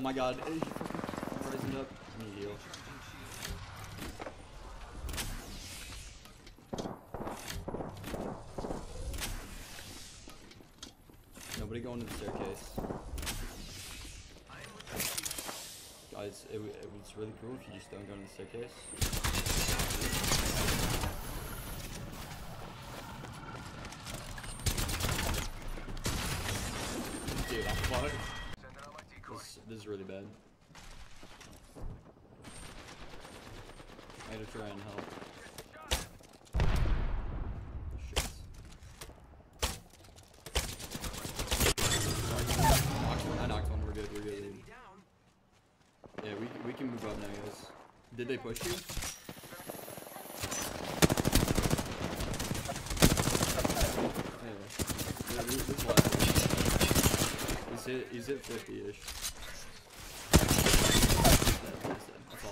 Oh my god. Hey, Rising up. I need heal. Nobody going to the staircase. Guys, it, it was really cool if you just don't go to the staircase. Dude, I'm fucked. This, is really bad. I gotta try and help. Shit. Knocked one, I knocked one, we're good, we're good. Yeah, we, we can move up now, guys. Did they push you? Yeah. Yeah. He's hit, he's hit 50-ish. That's all of them. Shooting team back here.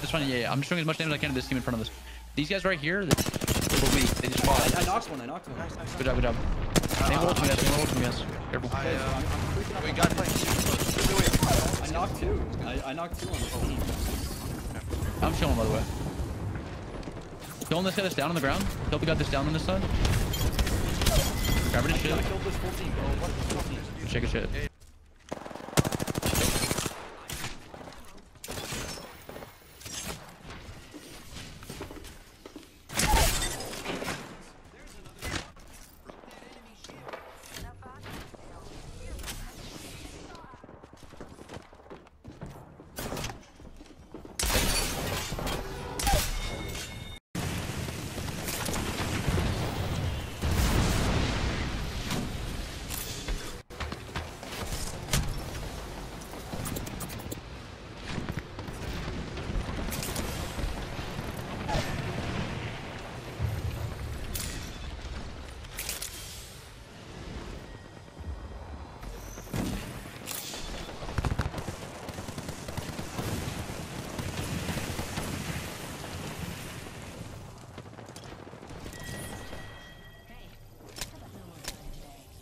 This one, yeah, yeah. I'm just doing as much damage as I can to this team in front of us. These guys right here, they're they're. They just fought. I, I knocked one, I knocked one. Good job, good job. They will ult me, guys. They will ult me, guys. Careful. I, uh, I'm, I'm freaking out. we got playing. I knocked two. I, I knocked two on the team. I'm chilling, by the way. Killing this guy that's down on the ground. Kelpie got this down on this side. Grabbing his shit. gotta kill this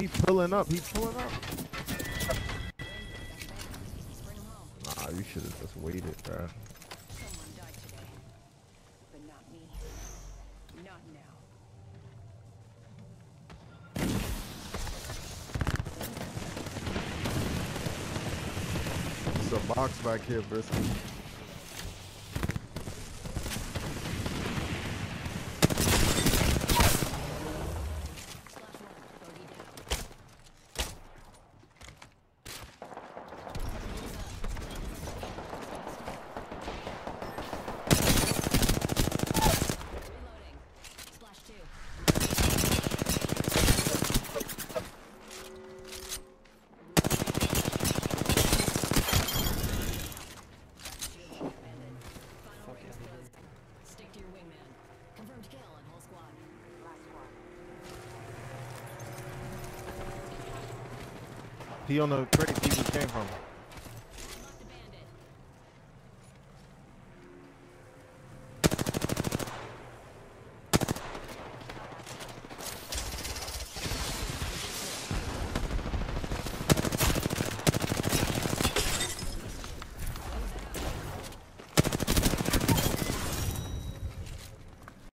He pulling up. He pulling up. Nah, you should have just waited, bro. Someone died today. But not now. It's a box back here, Brisky. He on the crate he just came from.